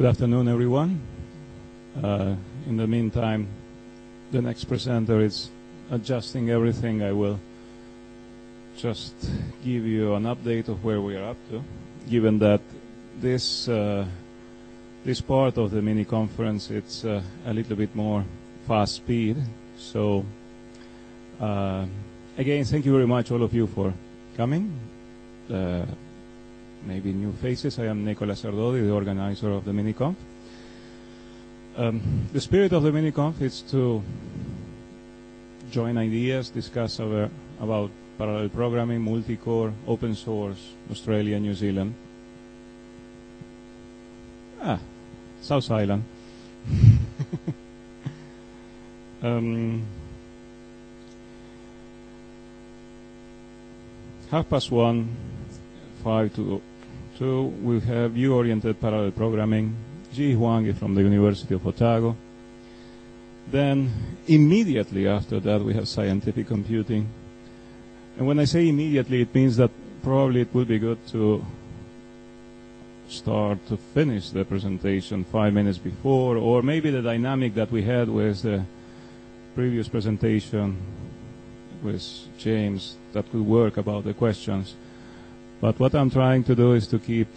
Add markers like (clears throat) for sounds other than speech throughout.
Good afternoon, everyone. Uh, in the meantime, the next presenter is adjusting everything. I will just give you an update of where we are up to, given that this uh, this part of the mini conference it's uh, a little bit more fast speed. So again, thank you very much, all of you, for coming. Maybe new faces. I am Nicolas Erdödy, the organizer of the MiniConf. Um, the spirit of the MiniConf is to join ideas, discuss about parallel programming, multi-core, open source, Australia, New Zealand. Ah, South Island. (laughs) um, half past one, five to we have view-oriented parallel programming. Zhiyi Huang is from the University of Otago. Then immediately after that, we have scientific computing. And when I say immediately, it means that probably it would be good to start to finish the presentation five minutes before, or maybe the dynamic that we had with the previous presentation with James that could work about the questions. But what I'm trying to do is to keep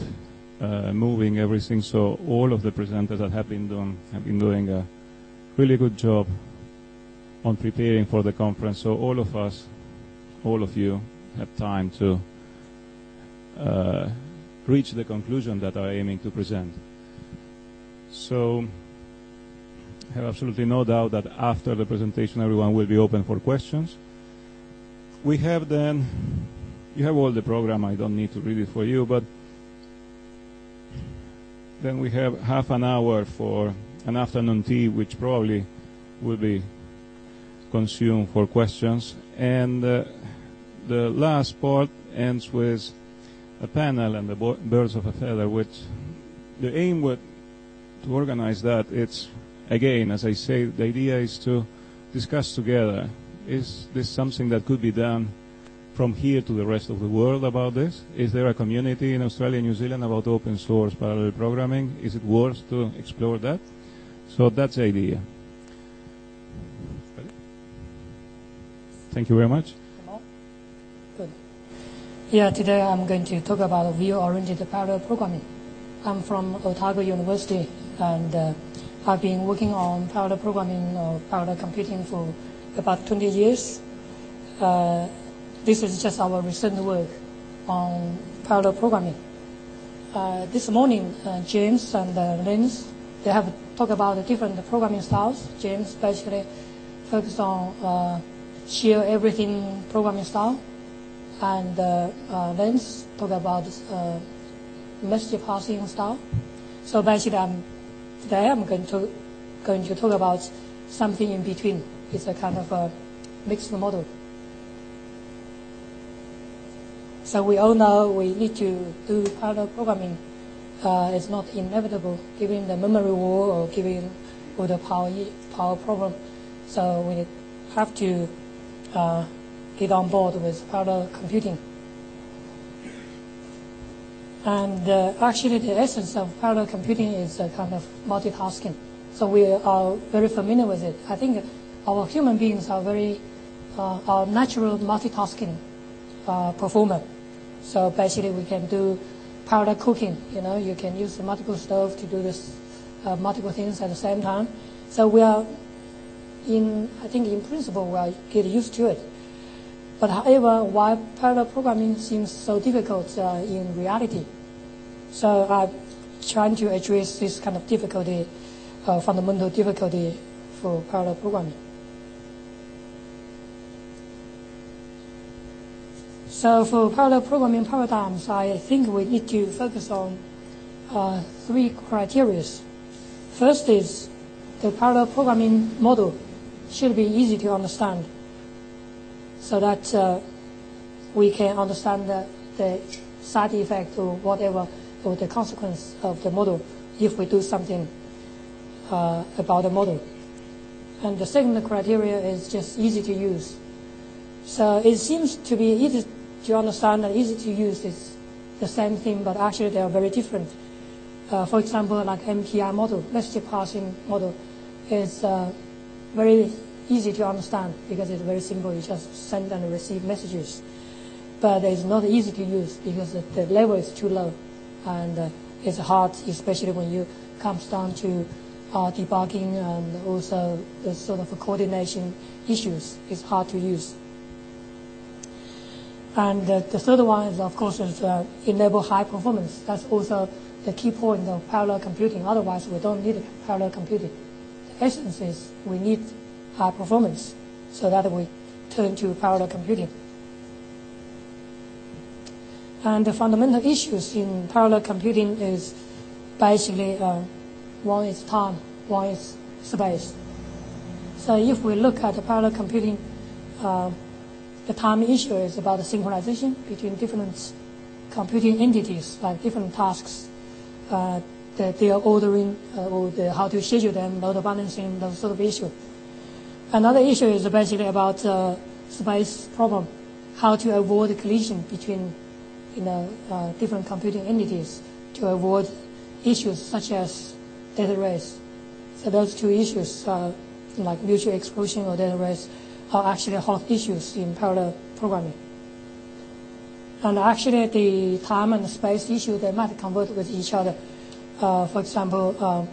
uh, moving everything so all of the presenters that have been doing have been doing a really good job on preparing for the conference. So all of us, all of you, have time to uh, reach the conclusion that I'm aiming to present. So I have absolutely no doubt that after the presentation, everyone will be open for questions. We have then, you have all the program, I don't need to read it for you, but then we have half an hour for an afternoon tea, which probably will be consumed for questions. And uh, the last part ends with a panel and the birds of a feather, which the aim would to organize that, it's again, as I say, the idea is to discuss together. Is this something that could be done from here to the rest of the world about this? Is there a community in Australia and New Zealand about open source parallel programming? Is it worth to explore that? So that's the idea. Thank you very much. Good. Yeah, today I'm going to talk about view-oriented parallel programming. I'm from Otago University, and uh, I've been working on parallel programming or parallel computing for about 20 years. Uh, this is just our recent work on parallel programming. Uh, this morning, uh, James and uh, Lens, they have talked about the different programming styles. James basically focused on uh, share everything programming style, and uh, uh, Lens talk about uh, message passing style. So basically, I'm, today I'm going to going to talk about something in between. It's a kind of a mixed model. So we all know we need to do parallel programming. Uh, it's not inevitable given the memory wall or given or the power power problem. So we have to uh, get on board with parallel computing. And uh, actually, the essence of parallel computing is a kind of multitasking. So we are very familiar with it. I think our human beings are very uh, are natural multitasking uh, performer. So basically, we can do parallel cooking. You know, you can use multiple stoves to do this uh, multiple things at the same time. So we are in, I think in principle, we are get used to it. But however, why parallel programming seems so difficult uh, in reality? So I'm trying to address this kind of difficulty, uh, fundamental difficulty for parallel programming. So for parallel programming paradigms, I think we need to focus on uh, three criteria. First is the parallel programming model should be easy to understand so that uh, we can understand the, the side effect or whatever or the consequence of the model if we do something uh, about the model. And the second criteria is just easy to use. So it seems to be easy to understand and easy to use is the same thing, but actually they are very different. Uh, for example, like MPI model, message passing model, is uh, very easy to understand because it's very simple. You just send and receive messages. But it's not easy to use because the level is too low. And uh, it's hard, especially when you comes down to uh, debugging and also the sort of coordination issues. It's hard to use. And uh, the third one is, of course, is uh, enable high performance. That's also the key point of parallel computing. Otherwise, we don't need parallel computing. The essence is we need high performance so that we turn to parallel computing. And the fundamental issues in parallel computing is basically uh, one is time, one is space. So if we look at the parallel computing, uh, the time issue is about the synchronization between different computing entities, like different tasks, uh, that they are ordering uh, or the, how to schedule them, load balancing, those sort of issue. Another issue is basically about uh, space problem, how to avoid collision between you know, uh, different computing entities to avoid issues such as data race. So those two issues, uh, like mutual exclusion or data race, are actually hot issues in parallel programming. And actually, the time and space issue they might convert with each other. Uh, for example, uh,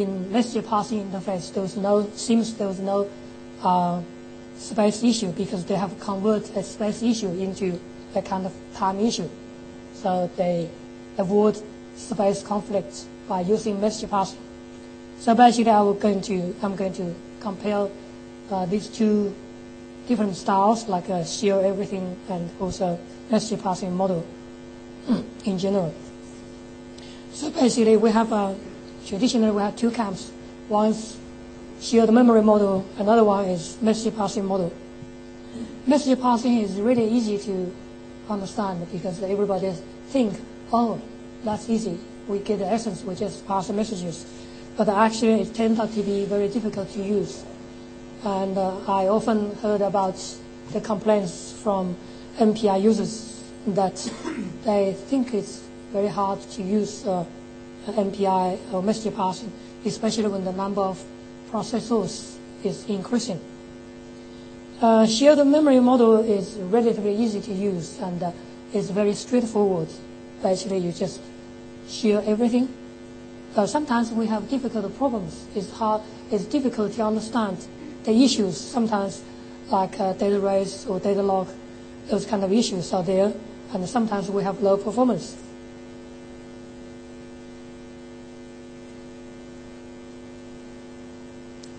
in message passing interface, there was no seems there was no uh, space issue because they have converted a space issue into a kind of time issue. So they avoid space conflicts by using message passing. So basically, I going to I'm going to compare uh, these two different styles, like uh, share everything and also message passing model (clears throat) in general. So basically, we have uh, traditionally we have two camps. One is shared memory model, another one is message passing model. Message passing is really easy to understand because everybody think, oh, that's easy. We get the essence, we just pass the messages. But actually, it turned out to be very difficult to use. And uh, I often heard about the complaints from MPI users that they think it's very hard to use uh, MPI or message passing, especially when the number of processors is increasing. Uh, shared memory model is relatively easy to use and uh, is very straightforward. Basically, you just share everything. But sometimes we have difficult problems. It's hard. It's difficult to understand the issues. Sometimes, like uh, data race or deadlock, those kind of issues are there, and sometimes we have low performance.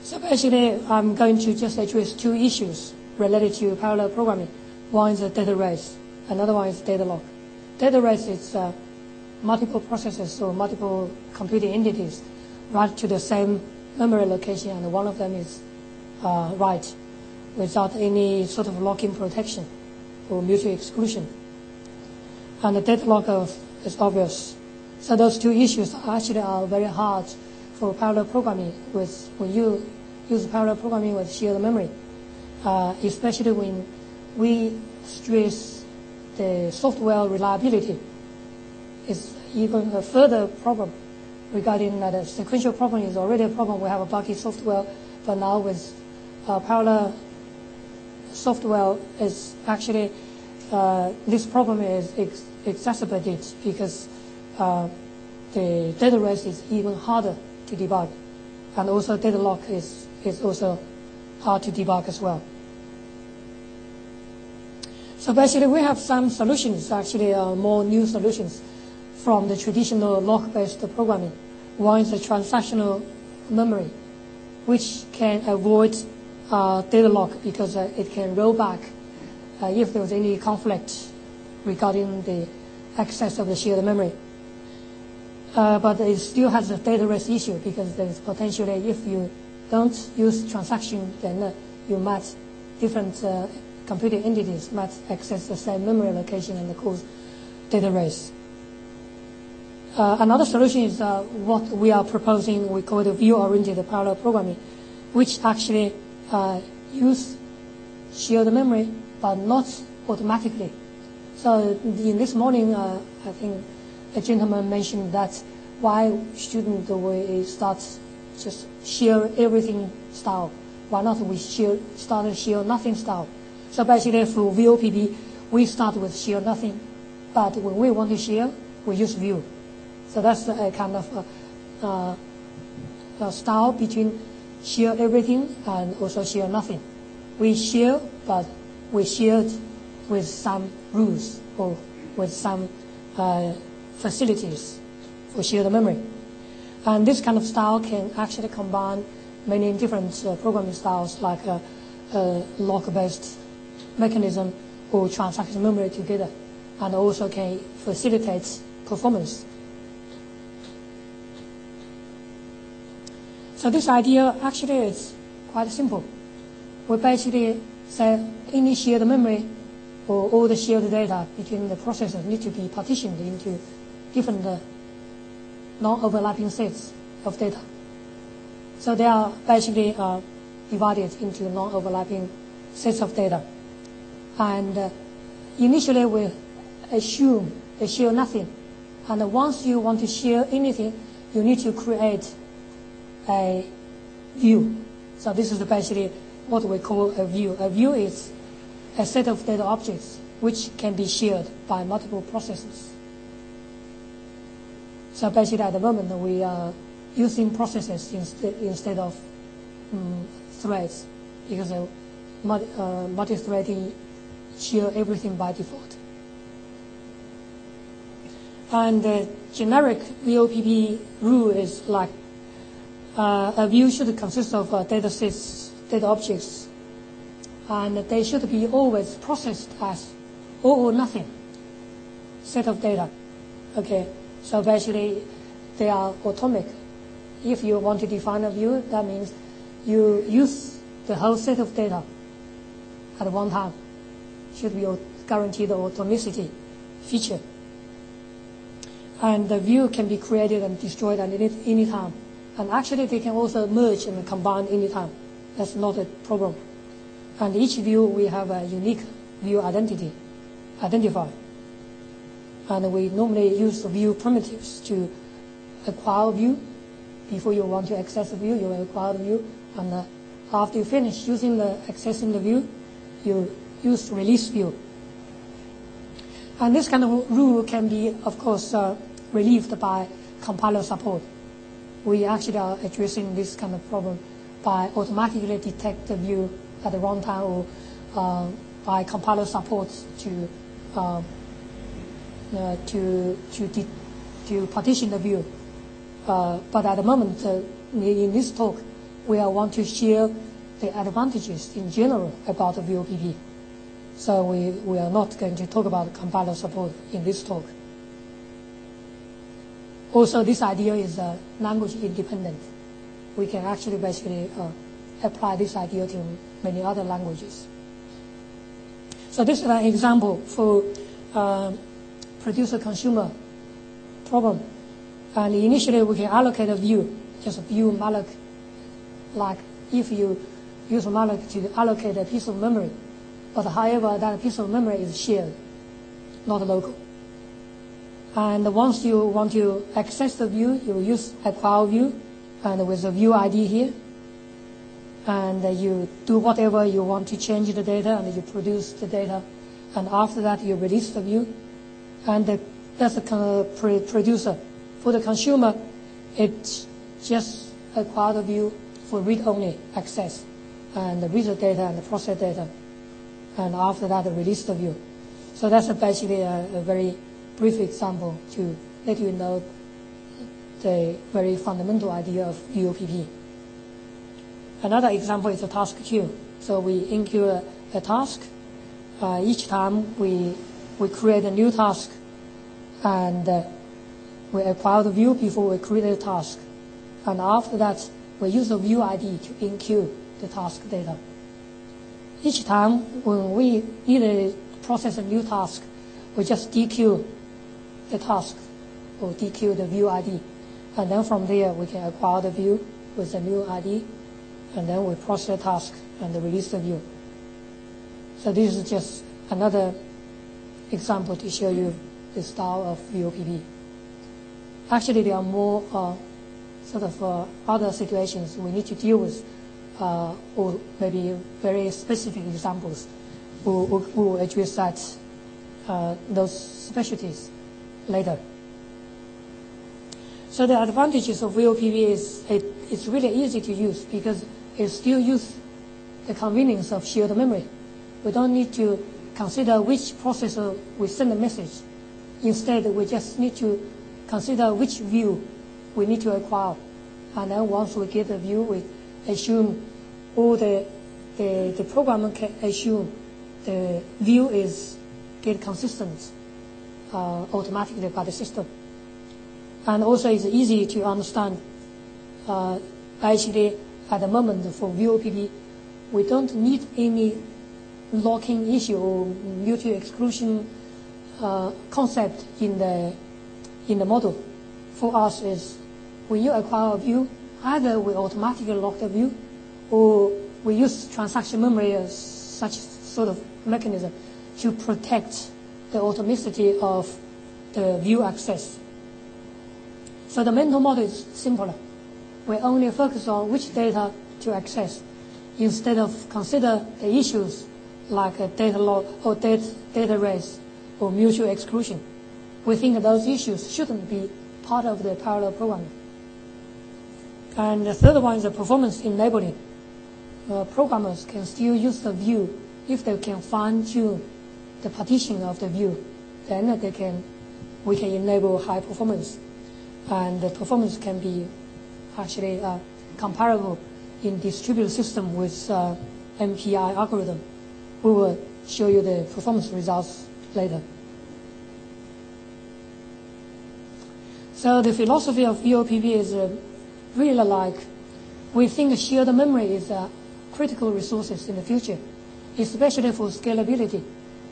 So basically, I'm going to just address two issues related to parallel programming. One is the data race. Another one is deadlock. Data race is uh, multiple processes or multiple computing entities write to the same memory location, and one of them is uh, write without any sort of locking protection or mutual exclusion. And the deadlock is obvious. So those two issues actually are very hard for parallel programming with when you use parallel programming with shared memory, uh, especially when we stress the software reliability is even a further problem regarding that the sequential problem is already a problem. We have a buggy software, but now with uh, parallel software is actually uh, this problem is ex- exacerbated because uh, the data race is even harder to debug, and also deadlock is is also hard to debug as well. So basically, we have some solutions, actually uh, more new solutions from the traditional lock-based programming. One is the transactional memory, which can avoid deadlock because uh, it can roll back uh, if there's any conflict regarding the access of the shared memory. Uh, but it still has a data race issue because there's potentially, if you don't use transaction, then uh, you might different computing entities might access the same memory location and cause data race. Uh, another solution is uh, what we are proposing. We call it view-oriented parallel programming, which actually uh, use shared memory, but not automatically. So in this morning, uh, I think a gentleman mentioned that why shouldn't we start just share everything style? Why not we share, start share nothing style? So basically through VOPP, we start with share nothing, but when we want to share, we use view. So that's a kind of a, a, a style between share everything and also share nothing. We share, but we share with some rules or with some uh, facilities for shared memory. And this kind of style can actually combine many different uh, programming styles like a, a lock-based mechanism or transaction memory together, and also can facilitate performance. So this idea actually is quite simple. We basically say any shared memory or all the shared data between the processors need to be partitioned into different uh, non-overlapping sets of data. So they are basically uh, divided into non-overlapping sets of data. And uh, initially we assume they share nothing. And once you want to share anything, you need to create a view. So this is basically what we call a view. A view is a set of data objects which can be shared by multiple processes. So basically at the moment we are using processes instead, instead of um, threads because uh, multi-threading share everything by default. And the generic VOPP rule is like a view should consist of uh, data sets, data objects, and they should be always processed as all or nothing set of data. Okay, so basically they are atomic. If you want to define a view, that means you use the whole set of data at one time. Should be guaranteed atomicity feature. And the view can be created and destroyed at any, any time. And actually, they can also merge and combine anytime. That's not a problem. And each view, we have a unique view identity, identifier. And we normally use the view primitives to acquire view. Before you want to access the view, you acquire the view. And uh, after you finish using the accessing the view, you use release view. And this kind of rule can be, of course, uh, relieved by compiler support we actually are addressing this kind of problem by automatically detect the view at the runtime or uh, by compiler support to uh, uh, to to to partition the view. Uh, but at the moment, uh, in this talk, we are want to share the advantages in general about the VOPP. So we, we are not going to talk about compiler support in this talk. Also, this idea is uh, language independent. We can actually basically uh, apply this idea to many other languages. So this is an example for uh, producer-consumer problem. And initially, we can allocate a view, just a view malloc, like if you use malloc to allocate a piece of memory. But however, that piece of memory is shared, not local. And once you want to access the view, you use acquire view, and with the view ID here, and you do whatever you want to change the data, and you produce the data, and after that you release the view, and that's the producer. For the consumer, it's just acquire the view for read-only access, and read the data and the process data, and after that release the view. So that's basically a, a very brief example to let you know the very fundamental idea of VOPP. Another example is a task queue. So we enqueue a, task. Uh, each time we, we create a new task and uh, we acquire the view before we create a task. And after that, we use the view ID to enqueue the task data. Each time when we need to process a new task, we just dequeue the task or dequeue the view ID. And then from there, we can acquire the view with the new ID, and then we process the task and release the view. So this is just another example to show you the style of VOPP. actually there are more uh, sort of uh, other situations we need to deal with, uh, or maybe very specific examples. We'll, we'll address that, uh, those specialties later. So the advantages of VOPP is it, it's really easy to use because it still uses the convenience of shared memory. We don't need to consider which processor we send the message. Instead, we just need to consider which view we need to acquire. And then once we get the view, we assume all the, the, the programmer can assume the view is get consistent automatically by the system. And also it's easy to understand. Uh, actually, at the moment for VOPP, we don't need any locking issue or mutual exclusion uh, concept in the in the model. For us is when you acquire a view, either we automatically lock the view or we use transaction memory as such sort of mechanism to protect the atomicity of the view access. So the mental model is simpler. We only focus on which data to access instead of consider the issues like a deadlock or data, data race or mutual exclusion. We think those issues shouldn't be part of the parallel programming. And the third one is the performance enabling. Uh, programmers can still use the view if they can fine tune the partition of the view. Then they can, we can enable high performance. And the performance can be actually uh, comparable in distributed system with uh, MPI algorithm. We will show you the performance results later. So the philosophy of VOPP is uh, really like we think shared memory is a critical resources in the future, especially for scalability.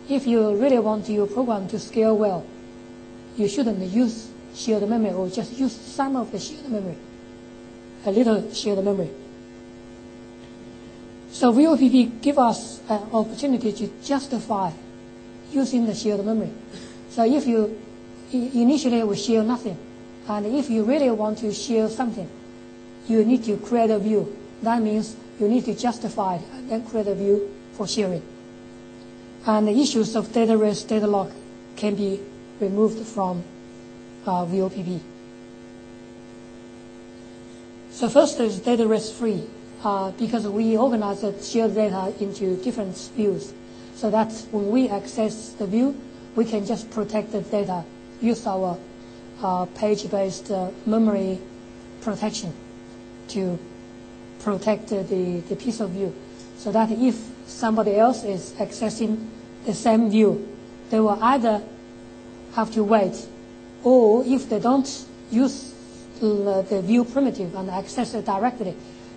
If you really want your program to scale well, you shouldn't use shared memory or just use some of the shared memory, a little shared memory. So VOPP give us an opportunity to justify using the shared memory. So if you initially will share nothing, and if you really want to share something, you need to create a view. That means you need to justify it and then create a view for sharing. And the issues of data race, deadlock can be removed from uh, VOPP. So first is data race free uh, because we organize the shared data into different views. So that when we access the view, we can just protect the data, use our uh, page-based uh, memory protection to protect the, the piece of view. So that if somebody else is accessing the same view, they will either have to wait, or if they don't use the view primitive and access it directly,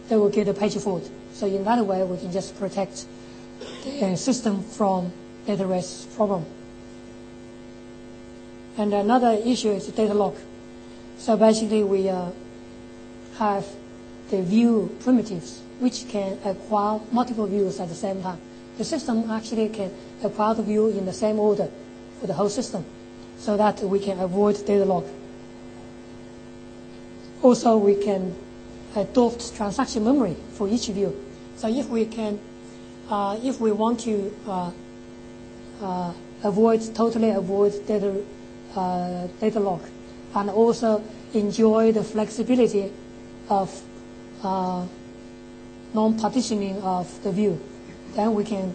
they will get a page fault. So in that way, we can just protect the system from data race problem. And another issue is deadlock. So basically, we uh, have the view primitives, which can acquire multiple views at the same time. The system actually can acquire the view in the same order for the whole system, so that we can avoid deadlock. Also, we can adopt transaction memory for each view. So if we can, uh, if we want to uh, uh, avoid, totally avoid data, uh, deadlock, and also enjoy the flexibility of uh, non-partitioning of the view, then we can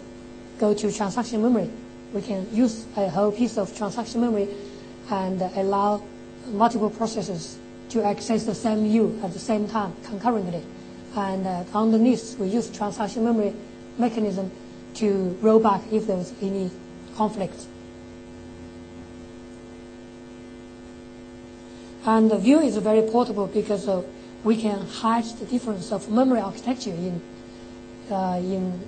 go to transaction memory. We can use a whole piece of transaction memory and allow multiple processes to access the same view at the same time concurrently. And uh, underneath, we use transaction memory mechanism to roll back if there's any conflict. And the view is very portable because uh, we can hide the difference of memory architecture in, uh, in,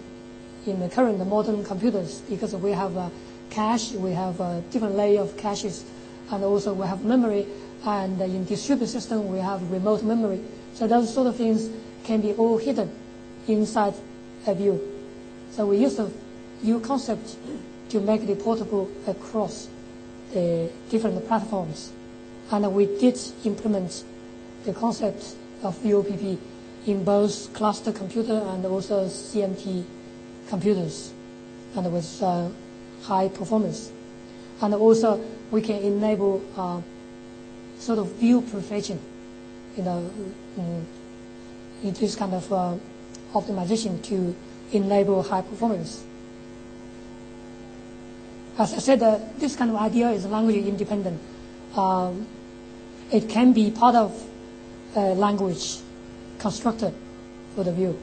in the current modern computers because we have a cache, we have a different layer of caches, and also we have memory and in distributed system, we have remote memory. So those sort of things can be all hidden inside a view. So we use the view concept to make it portable across the different platforms. and we did implement the concept of VOPP in both cluster computer and also CMT computers, and with uh, high performance. And also, we can enable uh, sort of view prefetching, you know, in, in this kind of uh, optimization to enable high performance. As I said, uh, this kind of idea is language independent. Um, it can be part of language constructed for the view.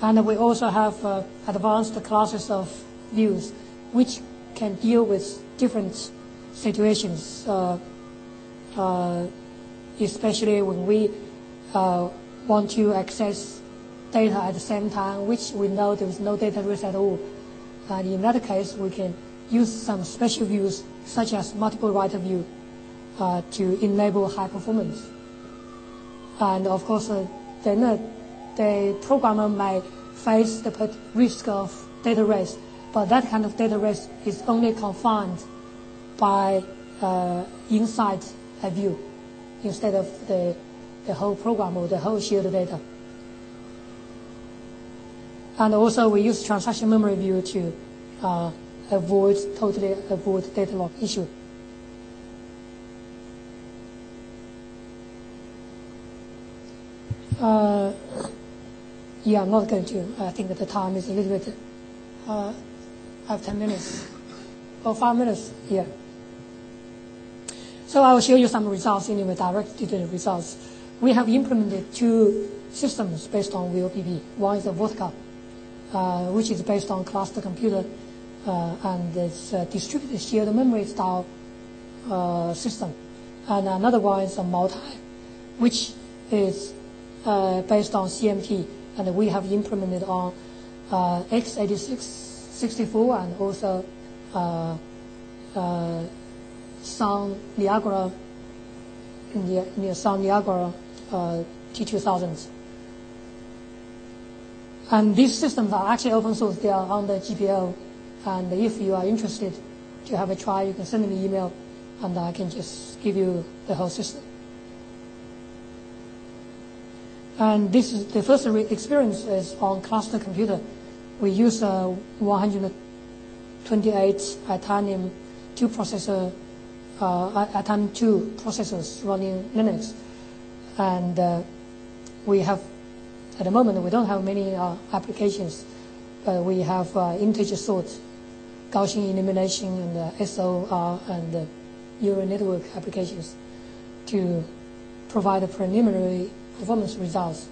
And we also have uh, advanced classes of views which can deal with different situations, uh, uh, especially when we uh, want to access data at the same time, which we know there is no data race at all. And in that case, we can use some special views, such as multiple writer view, uh, to enable high performance. And of course, uh, then uh, the programmer may face the risk of data race, but that kind of data race is only confined by inside a view instead of the, the whole program or the whole shared data. And also we use transaction memory view to uh, avoid, totally avoid deadlock issue. Uh, yeah, I'm not going to. I think that the time is a little bit. Uh, I have 10 minutes. Or 5 minutes, yeah. So I will show you some results anyway, directly to the results. We have implemented two systems based on VOPP. One is the VODCA, uh, which is based on cluster computer uh, and it's a distributed shared memory style uh, system. And another one is a Maotai, which is uh, based on CMT, and we have implemented on uh, x86, 64, and also uh, uh, Sun Niagara, near, Sun Niagara T2000s. And these systems are actually open source. They are on the GPL and if you are interested to have a try, you can send me an email and I can just give you the whole system. And this is the first experience is on cluster computer. We use a 128 Itanium 2 processor, uh, Itanium 2 processors running Linux. And uh, we have, at the moment, we don't have many uh, applications, but we have uh, integer sort Gaussian elimination and uh, SOR and uh, neural network applications to provide a preliminary performance results.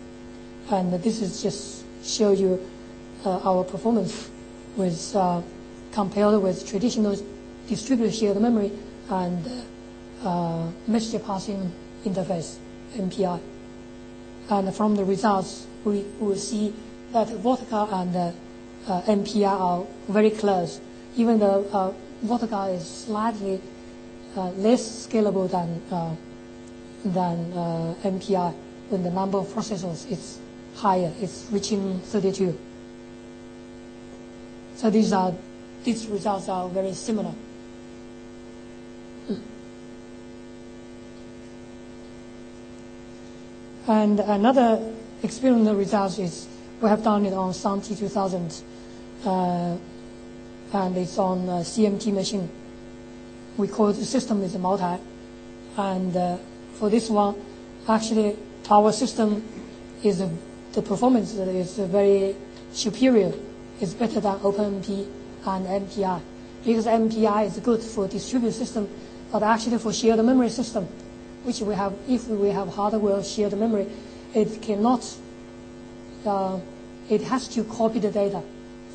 And this is just show you uh, our performance with uh, compared with traditional distributed shared memory and uh, message passing interface MPI. And from the results, we will see that VODCA and uh, MPI are very close even though uh, VODCA is slightly uh, less scalable than uh, than uh, MPI, when the number of processors is higher, it's reaching 32. So these are these results are very similar. And another experimental result is we have done it on Sun T2000. Uh, and it's on CMT machine. We call the system is a Maotai. And uh, for this one, actually, our system is the performance is very superior. It's better than OpenMP and MPI. Because MPI is good for distributed system, but actually for shared memory system, which we have, if we have hardware shared memory, it cannot, uh, it has to copy the data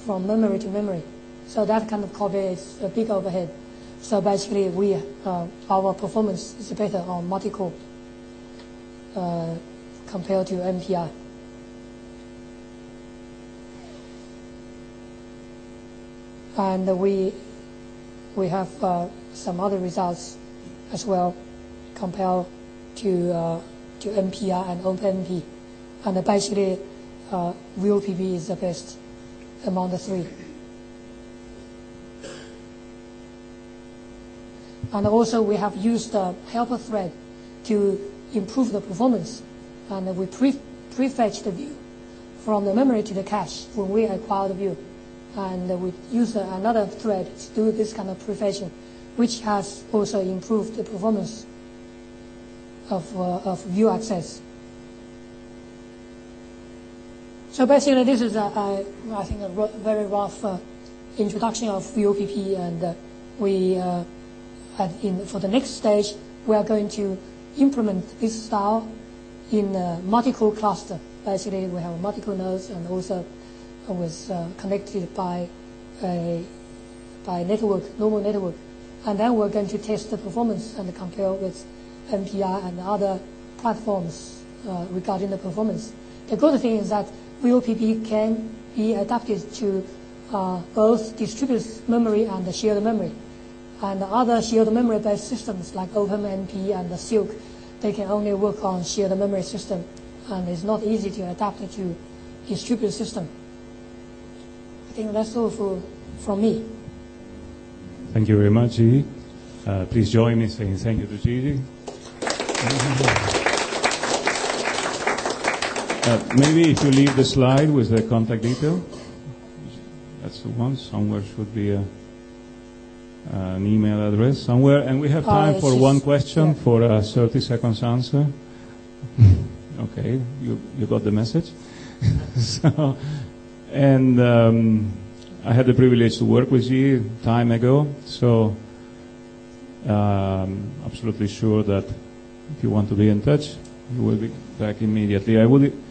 from memory to memory. So that kind of copy is a big overhead. So basically, we uh, our performance is better on multi-core compared to. And we we have uh, some other results as well compared to uh, to MPI and OpenMP. And basically, uh, VOPP is the best among the three. And also we have used the helper thread to improve the performance. And we pre prefetch the view from the memory to the cache when we acquire the view. And we use another thread to do this kind of prefetching, which has also improved the performance of, uh, of view access. So basically, this is, a, a, I think, a very rough uh, introduction of VOPP, and uh, we, uh, in, for the next stage, we are going to implement this style in a multi-core cluster. Basically, we have multiple nodes and also was uh, connected by a by network, normal network. And then we're going to test the performance and compare with MPI and other platforms uh, regarding the performance. The good thing is that VOPP can be adapted to uh, both distributed memory and shared memory. And other shared memory-based systems like OpenMP and the Cilk they can only work on shared memory system, and it's not easy to adapt it to distributed system. I think that's all for, from me. Thank you very much, Zhiyi. Uh, please join me in saying thank you to Zhiyi. Uh, maybe if you leave the slide with the contact detail, that's the one. Somewhere should be a an email address somewhere, and we have time uh, for one question yeah. for a 30 seconds answer. (laughs) okay, you you got the message. (laughs) so, and um, I had the privilege to work with you time ago, so um, absolutely sure that if you want to be in touch, you will be back immediately. I would